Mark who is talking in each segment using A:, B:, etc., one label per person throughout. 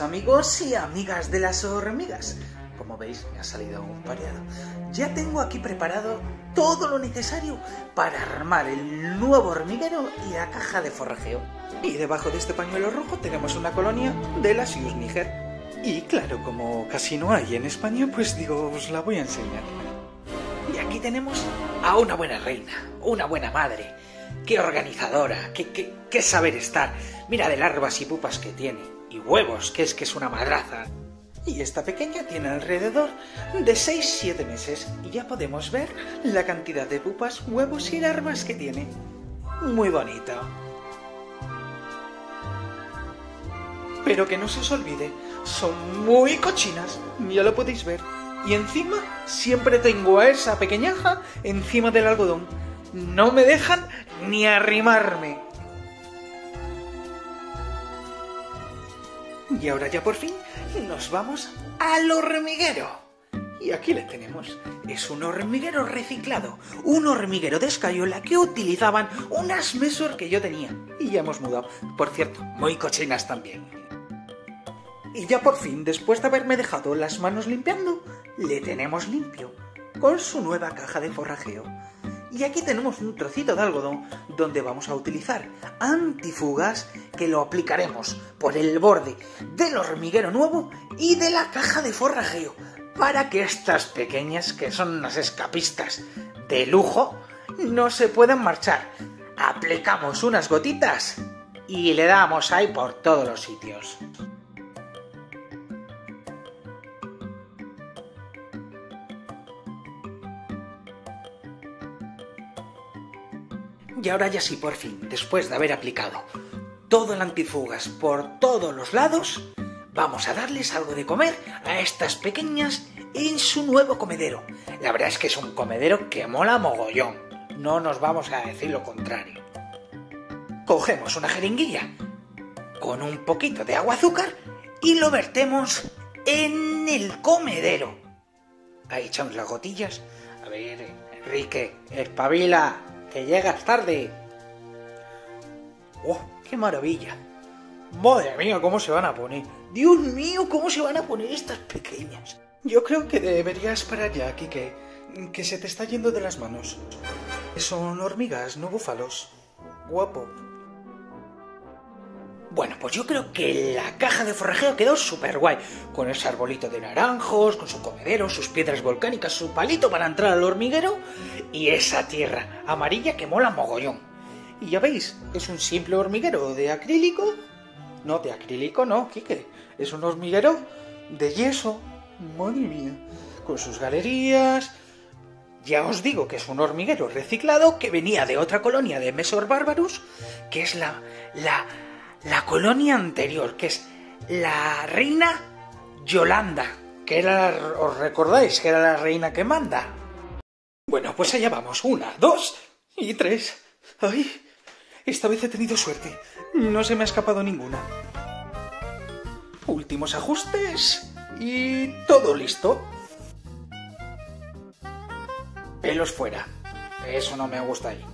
A: amigos y amigas de las hormigas. Como veis, me ha salido un pareado. Ya tengo aquí preparado todo lo necesario para armar el nuevo hormiguero y la caja de forrajeo. Y debajo de este pañuelo rojo tenemos una colonia de las Sius Níger. Y claro, como casi no hay en España, pues digo, os la voy a enseñar. Y aquí tenemos a una buena reina, una buena madre. Qué organizadora, qué, qué, qué saber estar. Mira de larvas y pupas que tiene. Y huevos, que es que es una madraza. Y esta pequeña tiene alrededor de 6-7 meses y ya podemos ver la cantidad de pupas, huevos y larvas que tiene. Muy bonito. Pero que no se os olvide, son muy cochinas, ya lo podéis ver. Y encima siempre tengo a esa pequeñaja encima del algodón. No me dejan ni arrimarme. Y ahora ya por fin nos vamos al hormiguero. Y aquí le tenemos. Es un hormiguero reciclado. Un hormiguero de escayola que utilizaban unas mesor que yo tenía. Y ya hemos mudado. Por cierto, muy cochinas también. Y ya por fin, después de haberme dejado las manos limpiando, le tenemos limpio. Con su nueva caja de forrajeo. Y aquí tenemos un trocito de algodón donde vamos a utilizar antifugas que lo aplicaremos por el borde del hormiguero nuevo y de la caja de forrajeo para que estas pequeñas, que son unas escapistas de lujo, no se puedan marchar. Aplicamos unas gotitas y le damos ahí por todos los sitios. Y ahora ya sí, por fin, después de haber aplicado todo el antifugas por todos los lados, vamos a darles algo de comer a estas pequeñas en su nuevo comedero. La verdad es que es un comedero que mola mogollón. No nos vamos a decir lo contrario. Cogemos una jeringuilla con un poquito de agua azúcar y lo vertemos en el comedero. Ahí echamos las gotillas. A ver, Enrique, espabila, que llegas tarde. ¡Oh, qué maravilla! Madre mía, cómo se van a poner. Dios mío, cómo se van a poner estas pequeñas. Yo creo que deberías parar ya, Kike, que se te está yendo de las manos. Son hormigas, no búfalos. Guapo. Bueno, pues yo creo que la caja de forrajeo quedó súper guay. Con ese arbolito de naranjos, con su comedero, sus piedras volcánicas, su palito para entrar al hormiguero y esa tierra amarilla que mola mogollón. Y ya veis, es un simple hormiguero de acrílico. No, de acrílico no, Quique. Es un hormiguero de yeso. Madre mía. Con sus galerías. Ya os digo que es un hormiguero reciclado que venía de otra colonia de Mesor Barbarus, que es la, la, la colonia anterior, que es la reina Yolanda, que era, os recordáis que era la reina que manda. Bueno, pues allá vamos. Una, dos y tres. ¡Ay! Esta vez he tenido suerte. No se me ha escapado ninguna. Últimos ajustes y todo listo. Pelos fuera. Eso no me gusta ahí.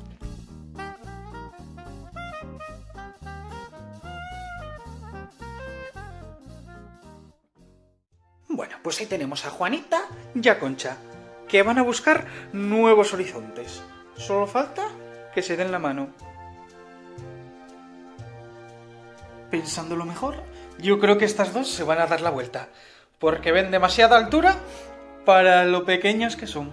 A: Pues ahí tenemos a Juanita y a Concha, que van a buscar nuevos horizontes. Solo falta que se den la mano. Pensándolo mejor, yo creo que estas dos se van a dar la vuelta, porque ven demasiada altura para lo pequeños que son.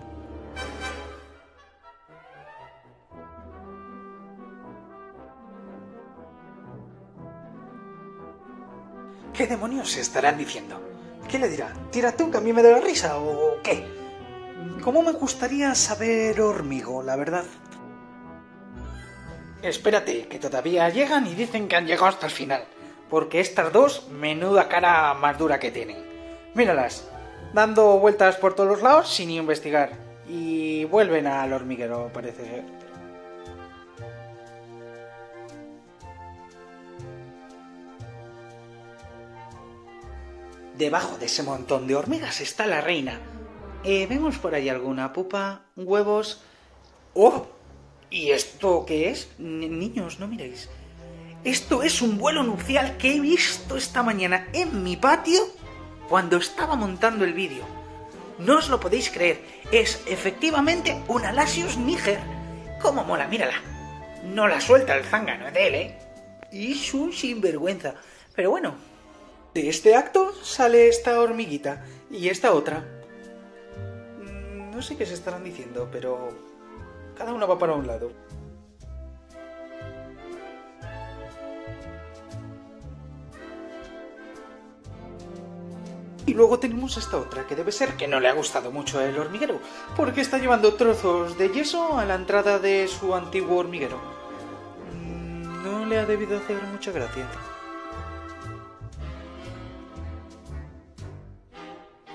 A: ¿Qué demonios se estarán diciendo? ¿Qué le dirá? ¿Tira tú que a mí me da la risa o qué? ¿Cómo me gustaría saber hormigo, la verdad? Espérate, que todavía llegan y dicen que han llegado hasta el final. Porque estas dos, menuda cara más dura que tienen. Míralas, dando vueltas por todos los lados sin investigar. Y vuelven al hormiguero, parece ser. Debajo de ese montón de hormigas está la reina. Eh, ¿Vemos por ahí alguna pupa? ¿Huevos? ¡Oh! ¿Y esto qué es? Ni- niños, no miréis. Esto es un vuelo nupcial que he visto esta mañana en mi patio cuando estaba montando el vídeo. No os lo podéis creer, es efectivamente una Lasius Niger. ¡Cómo mola! Mírala. No la suelta el zángano de él, ¿eh? Es un sinvergüenza. Pero bueno, de este acto sale esta hormiguita y esta otra. Mm, No sé qué se estarán diciendo, pero cada una va para un lado. Y luego tenemos esta otra, que debe ser que no le ha gustado mucho el hormiguero, porque está llevando trozos de yeso a la entrada de su antiguo hormiguero. Mm, No le ha debido hacer mucha gracia.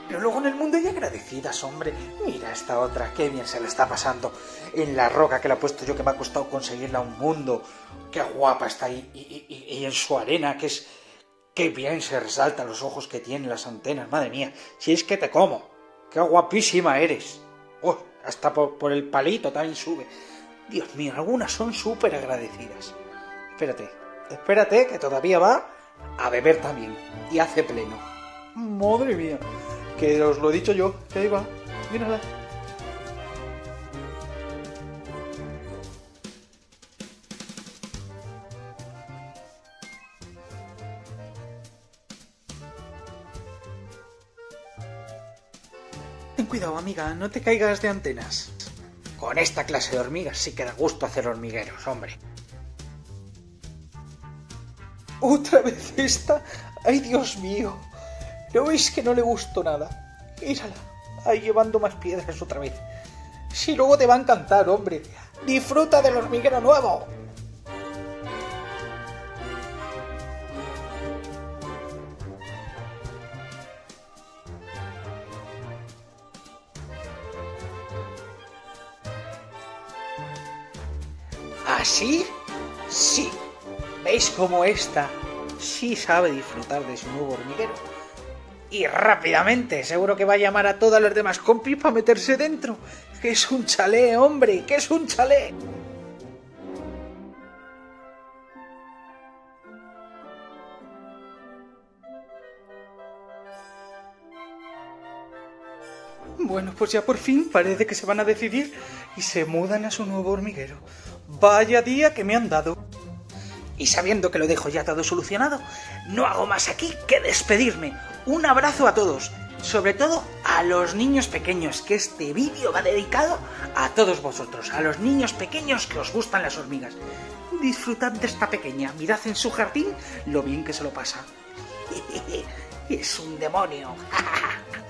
A: Pero luego en el mundo hay agradecidas, hombre. Mira esta otra, qué bien se le está pasando. En la roca que le he puesto yo, que me ha costado conseguirla un mundo. Qué guapa está ahí. Y, en su arena, que es... Qué bien se resaltan los ojos que tienen las antenas, madre mía. Si es que te como. Qué guapísima eres. Uy, hasta por, por el palito también sube. Dios mío, algunas son súper agradecidas. Espérate, espérate, que todavía va a beber también. Y hace pleno. Madre mía. Que os lo he dicho yo, que ahí va. Mírala. Ten cuidado, amiga, no te caigas de antenas. Con esta clase de hormigas sí que da gusto hacer hormigueros, hombre. ¿Otra vez esta? ¡Ay, Dios mío! ¿No veis que no le gustó nada? Mírala, ahí llevando más piedras otra vez. Si luego te va a encantar, hombre. Disfruta del hormiguero nuevo. ¿Así? Sí. ¿Veis cómo esta sí sabe disfrutar de su nuevo hormiguero? Y rápidamente, seguro que va a llamar a todas las demás compis para meterse dentro. Que es un chalé, hombre, que es un chalé. Bueno, pues ya por fin parece que se van a decidir y se mudan a su nuevo hormiguero. Vaya día que me han dado. Y sabiendo que lo dejo ya todo solucionado, no hago más aquí que despedirme. Un abrazo a todos, sobre todo a los niños pequeños, que este vídeo va dedicado a todos vosotros, a los niños pequeños que os gustan las hormigas. Disfrutad de esta pequeña, mirad en su jardín lo bien que se lo pasa. es un demonio.